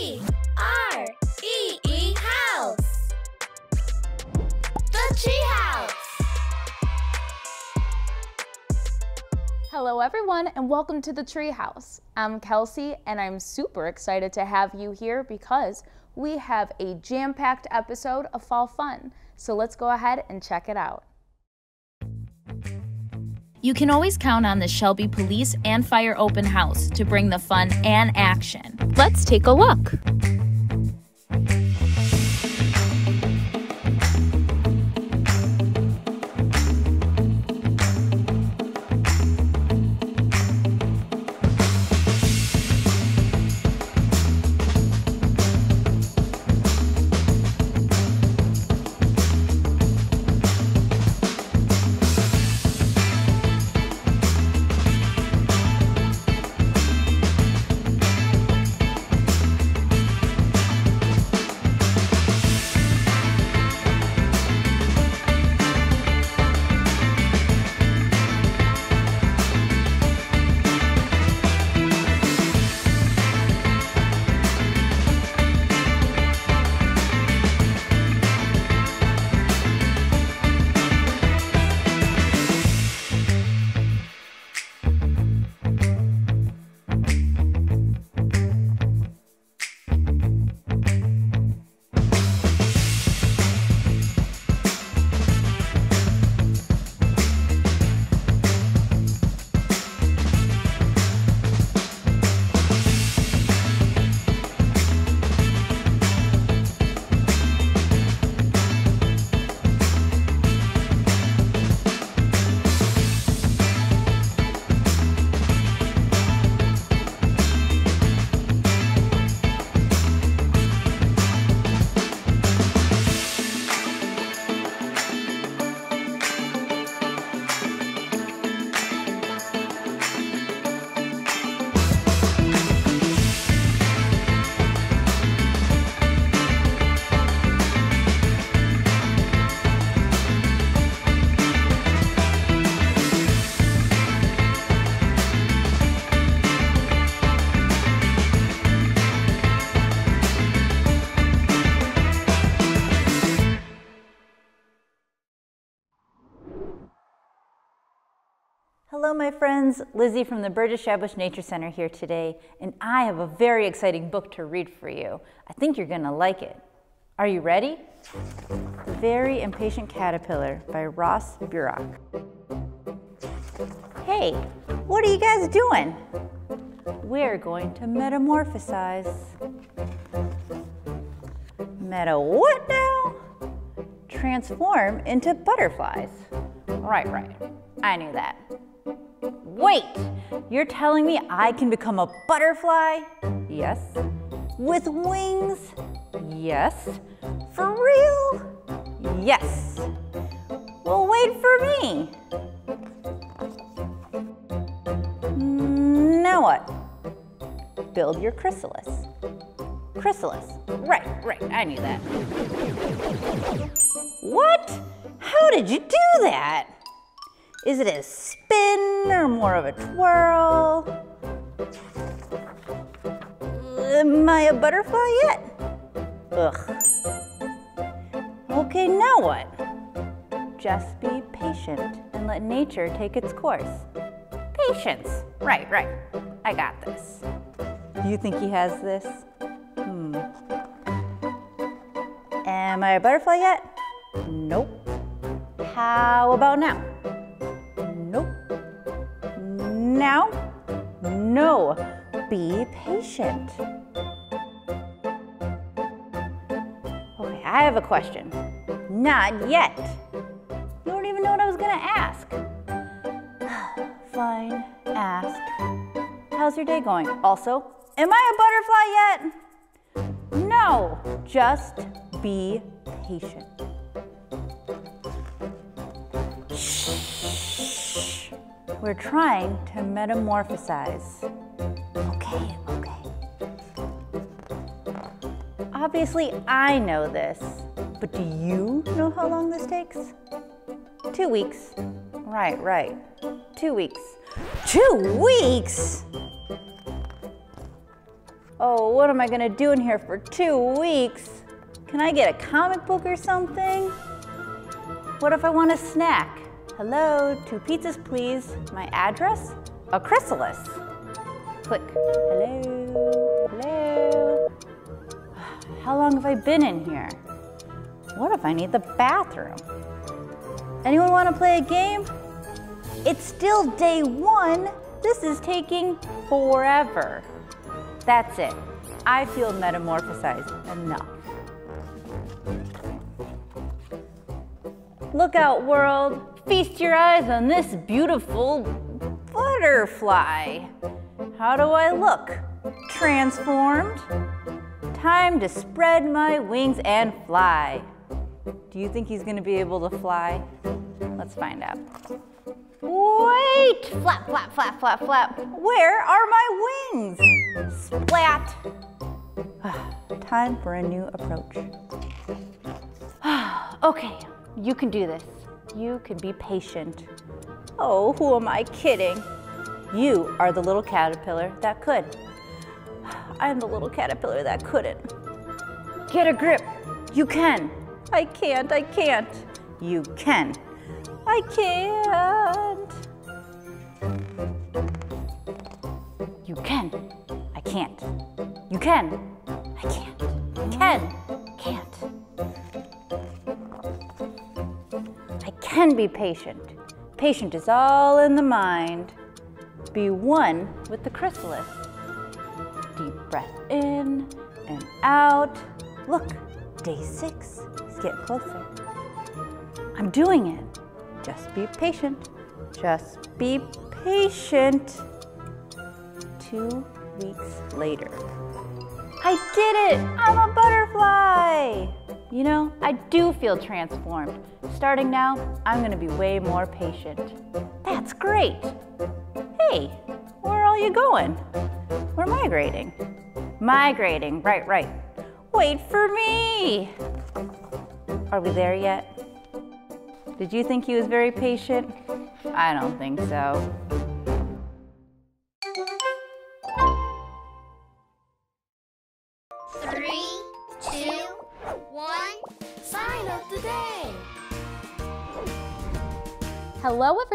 T R E E House. The Tree House. Hello, everyone, and welcome to the Tree House. I'm Kelsey, and I'm super excited to have you here because we have a jam packed episode of Fall Fun. So let's go ahead and check it out. You can always count on the Shelby Police and Fire Open House to bring the fun and action. Let's take a look. Hello, my friends. Lizzie from the Burgess Shadbush Nature Center here today, and I have a very exciting book to read for you. I think you're going to like it. Are you ready? The Very Impatient Caterpillar by Ross Burach. Hey, what are you guys doing? We're going to metamorphosize. Meta what now? Transform into butterflies. Right, right. I knew that. Wait, you're telling me I can become a butterfly? Yes. With wings? Yes. For real? Yes. Well, wait for me. Now what? Build your chrysalis. Chrysalis. Right, right, I knew that. What? How did you do that? Is it a spin or more of a twirl? Am I a butterfly yet? Ugh. Okay, now what? Just be patient and let nature take its course. Patience. Right, right. I got this. Do you think he has this? Hmm. Am I a butterfly yet? Nope. How about now? Now? No. Be patient. Okay, I have a question. Not yet. You don't even know what I was gonna ask. Fine, ask. How's your day going? Also, am I a butterfly yet? No, just be patient. We're trying to metamorphosize. Okay, okay. Obviously, I know this, but do you know how long this takes? Two weeks. Right, right. Two weeks. Two weeks? Oh, what am I gonna do in here for two weeks? Can I get a comic book or something? What if I want a snack? Hello, two pizzas please. My address? A chrysalis. Click. Hello, hello. How long have I been in here? What if I need the bathroom? Anyone want to play a game? It's still day one. This is taking forever. That's it. I feel metamorphosized enough. Look out, world. Feast your eyes on this beautiful butterfly. How do I look? Transformed? Time to spread my wings and fly. Do you think he's gonna be able to fly? Let's find out. Wait! Flap, flap, flap, flap, flap. Where are my wings? Splat! Time for a new approach. okay, you can do this. You can be patient. Oh, who am I kidding? You are the little caterpillar that could. I'm the little caterpillar that couldn't. Get a grip. You can. I can't, I can't. You can. I can't. You can. I can't. You can. I can't. Can. Can't. Can be patient. Patient is all in the mind. Be one with the chrysalis. Deep breath in and out. Look, day six is getting closer. I'm doing it. Just be patient. Just be patient. Two weeks later. I did it! I'm a butterfly! You know, I do feel transformed. Starting now, I'm gonna be way more patient. That's great! Hey, where are you going? We're migrating. Migrating, right, right. Wait for me! Are we there yet? Did you think he was very patient? I don't think so.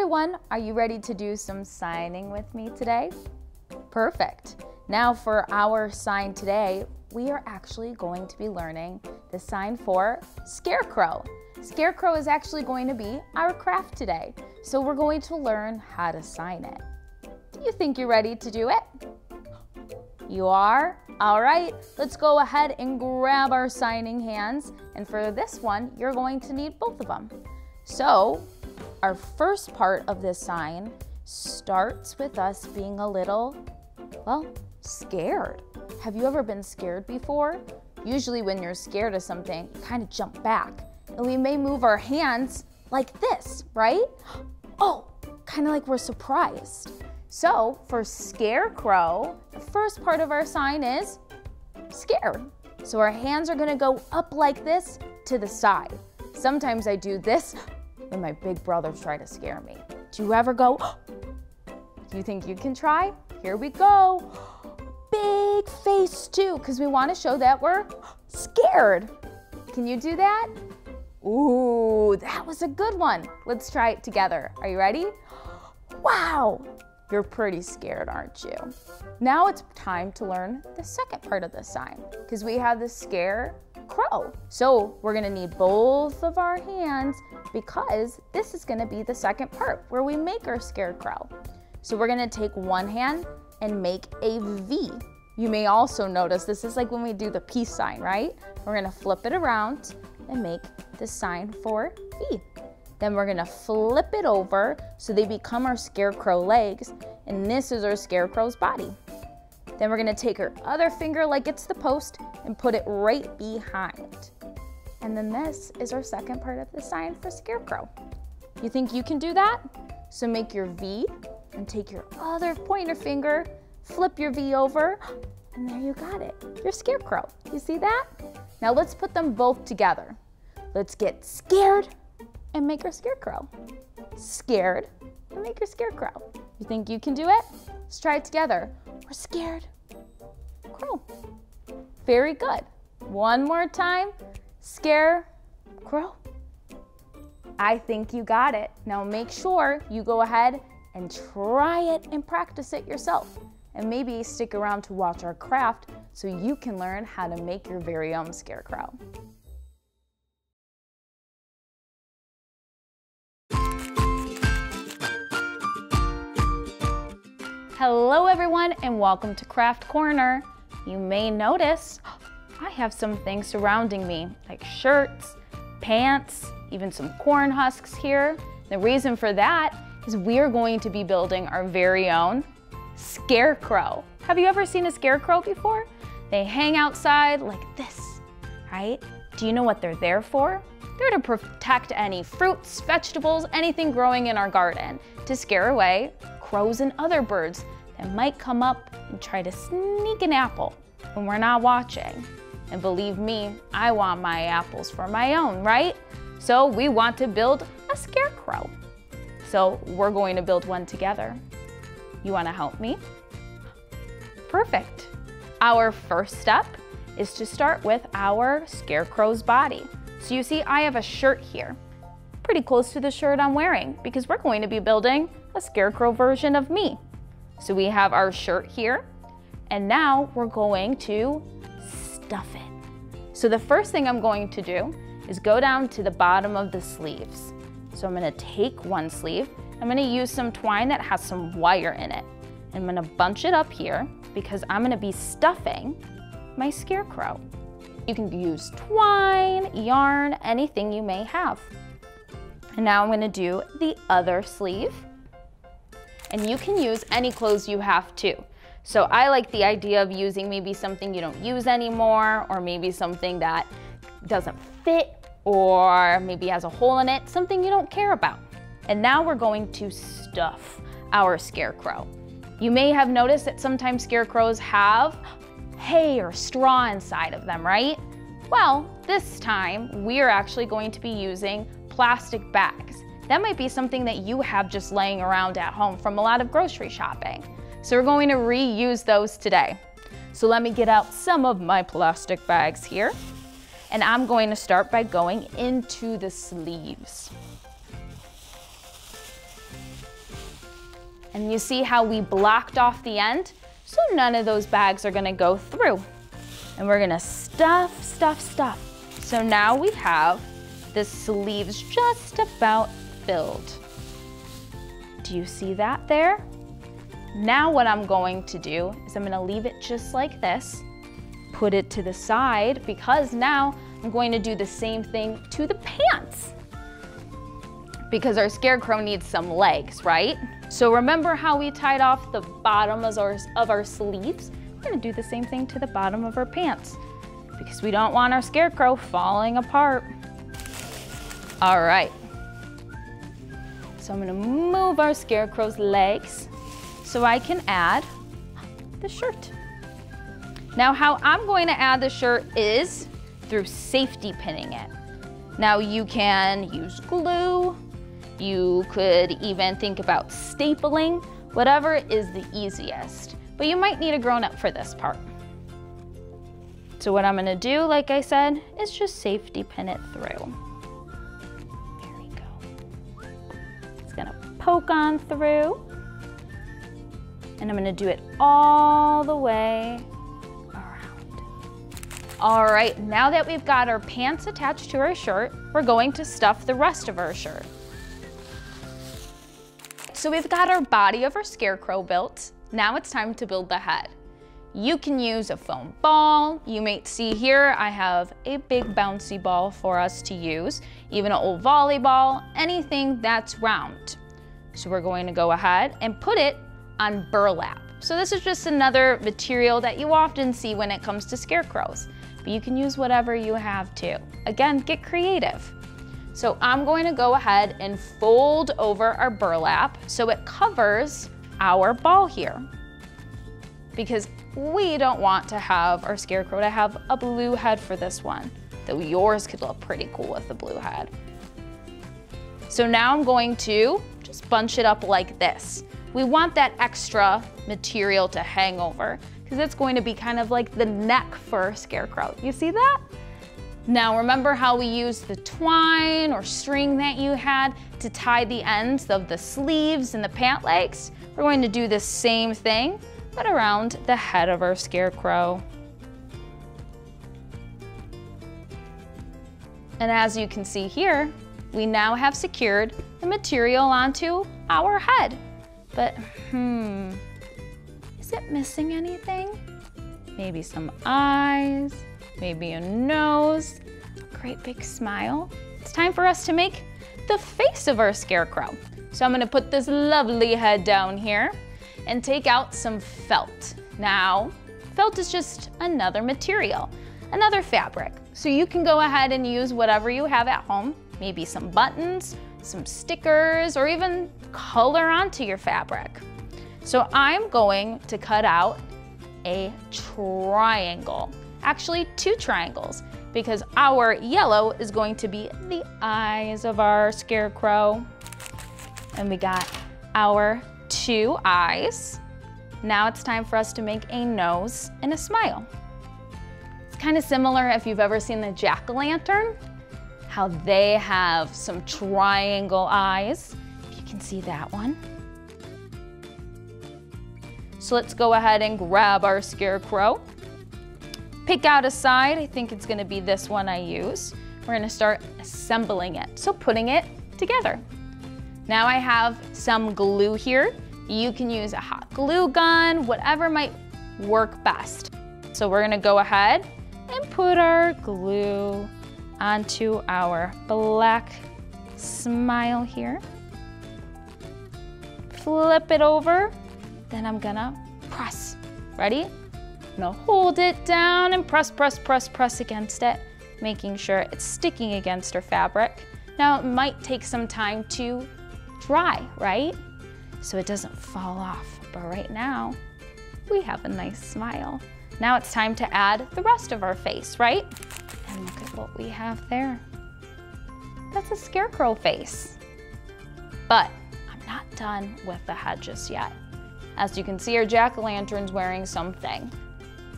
Everyone. Are you ready to do some signing with me today? Perfect. Now, for our sign today, we are actually going to be learning the sign for scarecrow. Scarecrow is actually going to be our craft today, so we're going to learn how to sign it. Do you think you're ready to do it? You are? All right, let's go ahead and grab our signing hands. And for this one, you're going to need both of them. So, our first part of this sign starts with us being a little, well, scared. Have you ever been scared before? Usually, when you're scared of something, you kind of jump back. And we may move our hands like this, right? Oh, kind of like we're surprised. So, for scarecrow, the first part of our sign is scared. So, our hands are gonna go up like this to the side. Sometimes I do this when my big brothers try to scare me. Do you ever go, do you think you can try? Here we go. Big face too, because we wanna show that we're scared. Can you do that? Ooh, that was a good one. Let's try it together. Are you ready? Wow, you're pretty scared, aren't you? Now it's time to learn the second part of the sign because we have the scare crow. So we're gonna need both of our hands because this is gonna be the second part where we make our scarecrow. So we're gonna take one hand and make a V. You may also notice this is like when we do the peace sign, right? We're gonna flip it around and make the sign for V. Then we're gonna flip it over so they become our scarecrow legs, and this is our scarecrow's body. Then we're gonna take our other finger like it's the post and put it right behind. And then this is our second part of the sign for scarecrow. You think you can do that? So make your V and take your other pointer finger, flip your V over, and there you got it. Your scarecrow. You see that? Now let's put them both together. Let's get scared and make our scarecrow. Scared and make your scarecrow. You think you can do it? Let's try it together. We're scared. Crow. Very good. One more time. Scare, crow. I think you got it. Now make sure you go ahead and try it and practice it yourself. And maybe stick around to watch our craft so you can learn how to make your very own scarecrow. Hello everyone and welcome to Craft Corner. You may notice I have some things surrounding me like shirts, pants, even some corn husks here. The reason for that is we're going to be building our very own scarecrow. Have you ever seen a scarecrow before? They hang outside like this, right? Do you know what they're there for? They're to protect any fruits, vegetables, anything growing in our garden to scare away crows and other birds that might come up and try to sneak an apple when we're not watching. And believe me, I want my apples for my own, right? So we want to build a scarecrow. So we're going to build one together. You wanna help me? Perfect. Our first step is to start with our scarecrow's body. So you see, I have a shirt here, pretty close to the shirt I'm wearing because we're going to be building a scarecrow version of me. So we have our shirt here, and now we're going to stuff it. So the first thing I'm going to do is go down to the bottom of the sleeves. So I'm gonna take one sleeve, I'm gonna use some twine that has some wire in it. I'm gonna bunch it up here because I'm gonna be stuffing my scarecrow. You can use twine, yarn, anything you may have. And now I'm gonna do the other sleeve and you can use any clothes you have too. So I like the idea of using maybe something you don't use anymore or maybe something that doesn't fit or maybe has a hole in it, something you don't care about. And now we're going to stuff our scarecrow. You may have noticed that sometimes scarecrows have hay or straw inside of them, right? Well, this time we are actually going to be using plastic bags. That might be something that you have just laying around at home from a lot of grocery shopping. So we're going to reuse those today. So let me get out some of my plastic bags here. And I'm going to start by going into the sleeves. And you see how we blocked off the end? So none of those bags are gonna go through. And we're gonna stuff, stuff, stuff. So now we have the sleeves just about filled. Do you see that there? Now what I'm going to do is I'm gonna leave it just like this, put it to the side because now I'm going to do the same thing to the pants because our scarecrow needs some legs, right? So remember how we tied off the bottom of our, of our sleeves? We're gonna do the same thing to the bottom of our pants because we don't want our scarecrow falling apart. All right, so I'm gonna move our scarecrow's legs so I can add the shirt. Now how I'm going to add the shirt is through safety pinning it. Now you can use glue, you could even think about stapling, whatever is the easiest. But you might need a grown up for this part. So what I'm gonna do, like I said, is just safety pin it through. Gonna poke on through. And I'm gonna do it all the way around. All right, now that we've got our pants attached to our shirt, we're going to stuff the rest of our shirt. So we've got our body of our scarecrow built. Now it's time to build the head. You can use a foam ball. You may see here I have a big bouncy ball for us to use, even an old volleyball, anything that's round. So we're going to go ahead and put it on burlap. So this is just another material that you often see when it comes to scarecrows, but you can use whatever you have too. Again, get creative. So I'm going to go ahead and fold over our burlap so it covers our ball here because we don't want to have our scarecrow to have a blue head for this one, though yours could look pretty cool with the blue head. So now I'm going to just bunch it up like this. We want that extra material to hang over. because it's going to be kind of like the neck for a scarecrow. You see that? Now remember how we used the twine or string that you had to tie the ends of the sleeves and the pant legs? We're going to do the same thing, but around the head of our scarecrow. And as you can see here, we now have secured the material onto our head. But hmm, is it missing anything? Maybe some eyes, maybe a nose, a great big smile. It's time for us to make the face of our scarecrow. So I'm gonna put this lovely head down here and take out some felt. Now, felt is just another material, another fabric. So you can go ahead and use whatever you have at home, maybe some buttons, some stickers, or even color onto your fabric. So I'm going to cut out a triangle, actually two triangles, because our yellow is going to be the eyes of our scarecrow. And we got our two eyes. Now it's time for us to make a nose and a smile. It's kind of similar if you've ever seen the jack-o'-lantern, how they have some triangle eyes. If you can see that one. So let's go ahead and grab our scarecrow. Pick out a side, I think it's gonna be this one I use. We're gonna start assembling it, so putting it together. Now I have some glue here. You can use a hot glue gun, whatever might work best. So we're gonna go ahead and put our glue onto our black smile here. Flip it over, then I'm gonna press. Ready? Now hold it down and press, press, press, press against it, making sure it's sticking against our fabric. Now it might take some time to dry, right? So it doesn't fall off, but right now, we have a nice smile. Now it's time to add the rest of our face, right? And look at what we have there. That's a scarecrow face. But I'm not done with the head just yet. As you can see, our jack-o'-lantern's wearing something.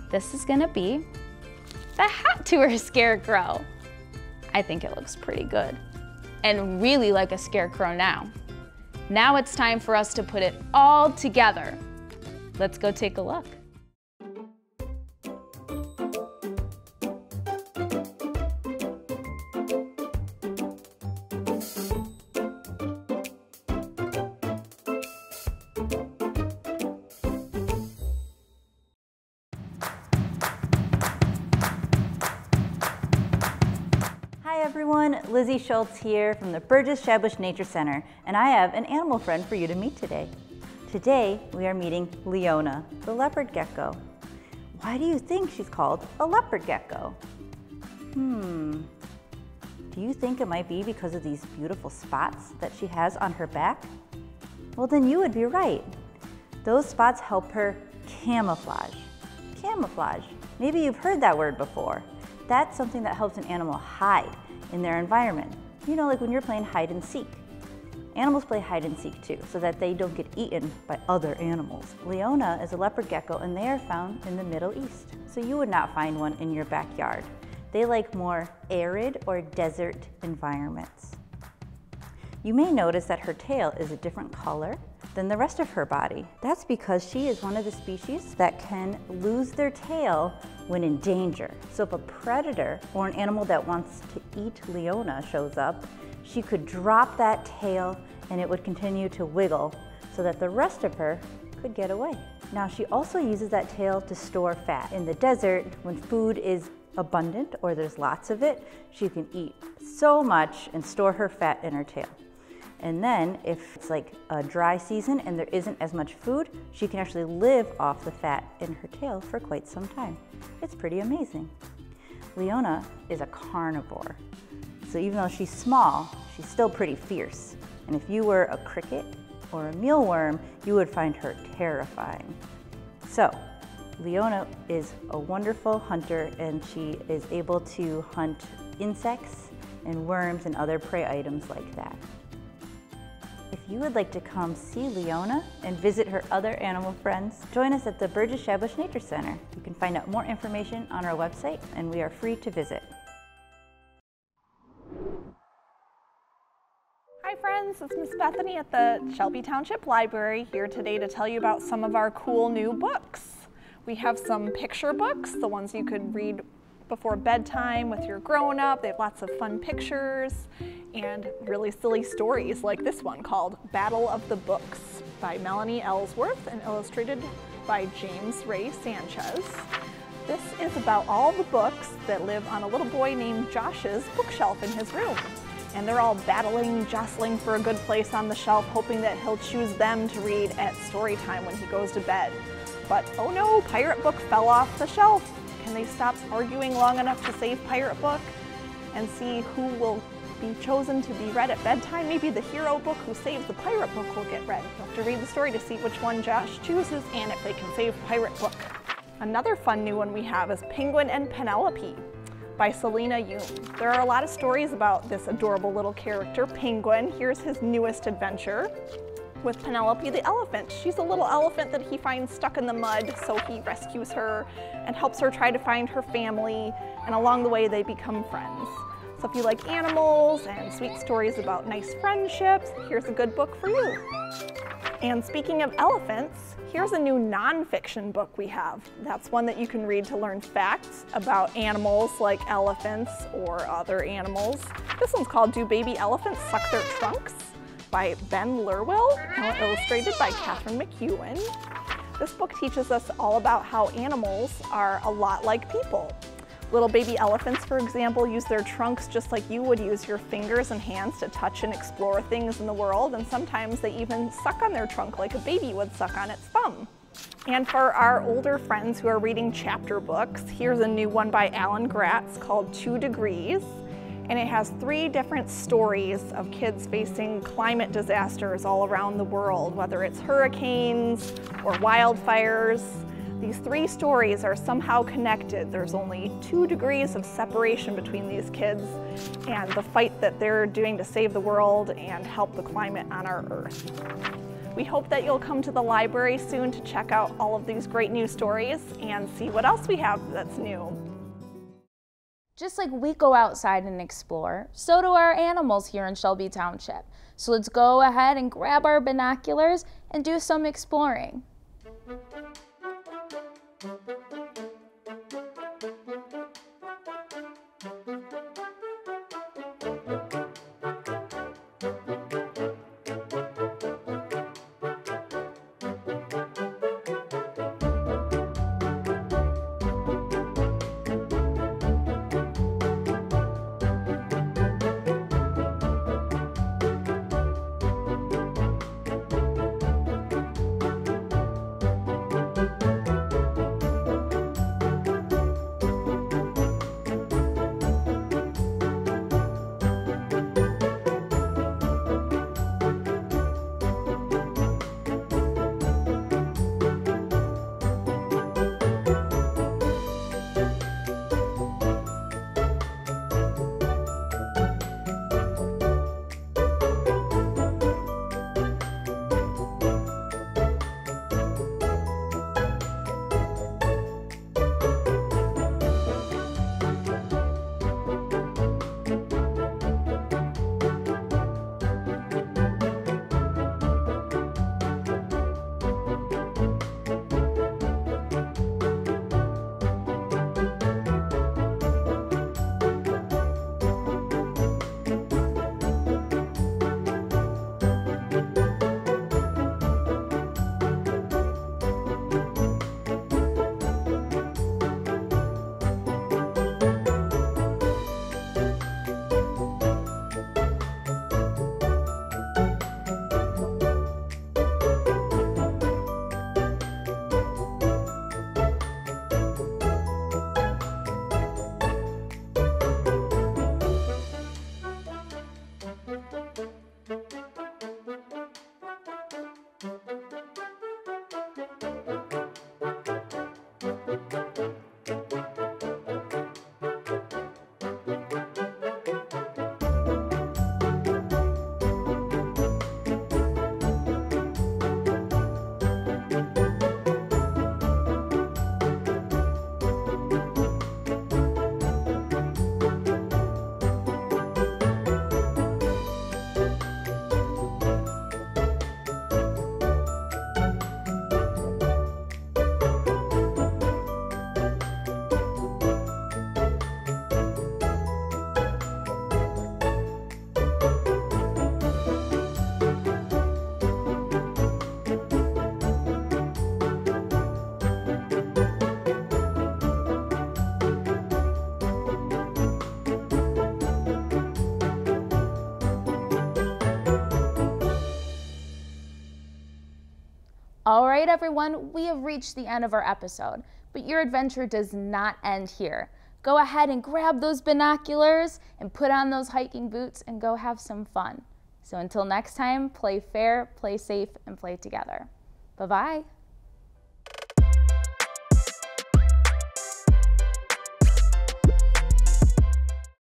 This is gonna be the hat to our scarecrow. I think it looks pretty good and really like a scarecrow now. Now it's time for us to put it all together. Let's go take a look. Everyone, Lizzie Schultz here from the Burgess Shadbush Nature Center, and I have an animal friend for you to meet today. Today, we are meeting Leona, the leopard gecko. Why do you think she's called a leopard gecko? Hmm, do you think it might be because of these beautiful spots that she has on her back? Well, then you would be right. Those spots help her camouflage. Camouflage. Maybe you've heard that word before. That's something that helps an animal hide in their environment. You know, like when you're playing hide and seek. Animals play hide and seek too, so that they don't get eaten by other animals. Leona is a leopard gecko and they are found in the Middle East. So you would not find one in your backyard. They like more arid or desert environments. You may notice that her tail is a different color than the rest of her body. That's because she is one of the species that can lose their tail when in danger. So if a predator or an animal that wants to eat Leona shows up, she could drop that tail and it would continue to wiggle so that the rest of her could get away. Now she also uses that tail to store fat. In the desert, when food is abundant or there's lots of it, she can eat so much and store her fat in her tail. And then if it's like a dry season and there isn't as much food, she can actually live off the fat in her tail for quite some time. It's pretty amazing. Leona is a carnivore. So even though she's small, she's still pretty fierce. And if you were a cricket or a mealworm, you would find her terrifying. So Leona is a wonderful hunter and she is able to hunt insects and worms and other prey items like that. If you would like to come see Leona and visit her other animal friends, join us at the Burgess Shadbush Nature Center. You can find out more information on our website and we are free to visit. Hi friends, it's Miss Bethany at the Shelby Township Library here today to tell you about some of our cool new books. We have some picture books, the ones you could read before bedtime with your grown up. They have lots of fun pictures and really silly stories like this one called Battle of the Books by Melanie Ellsworth and illustrated by James Ray Sanchez. This is about all the books that live on a little boy named Josh's bookshelf in his room and they're all battling, jostling for a good place on the shelf, hoping that he'll choose them to read at story time when he goes to bed. But oh no, Pirate Book fell off the shelf. Can they stop arguing long enough to save Pirate Book and see who will be chosen to be read at bedtime? Maybe the hero book who saves the Pirate Book will get read. You'll have to read the story to see which one Josh chooses and if they can save Pirate Book. Another fun new one we have is Penguin and Penelope by Salina Yoon. There are a lot of stories about this adorable little character, Penguin. Here's his newest adventure with Penelope the elephant. She's a little elephant that he finds stuck in the mud, so he rescues her and helps her try to find her family, and along the way they become friends. So if you like animals and sweet stories about nice friendships, here's a good book for you. And speaking of elephants, here's a new nonfiction book we have. That's one that you can read to learn facts about animals like elephants or other animals. This one's called Do Baby Elephants Suck Their Trunks by Ben Lerwill, illustrated by Catherine McEwen. This book teaches us all about how animals are a lot like people. Little baby elephants, for example, use their trunks just like you would use your fingers and hands to touch and explore things in the world, and sometimes they even suck on their trunk like a baby would suck on its thumb. And for our older friends who are reading chapter books, here's a new one by Alan Gratz called Two Degrees. And it has three different stories of kids facing climate disasters all around the world, whether it's hurricanes or wildfires. These three stories are somehow connected. There's only two degrees of separation between these kids and the fight that they're doing to save the world and help the climate on our Earth. We hope that you'll come to the library soon to check out all of these great new stories and see what else we have that's new. Just like we go outside and explore, so do our animals here in Shelby Township. So let's go ahead and grab our binoculars and do some exploring. All right, everyone, we have reached the end of our episode, but your adventure does not end here. Go ahead and grab those binoculars and put on those hiking boots and go have some fun. So until next time, play fair, play safe, and play together. Bye bye.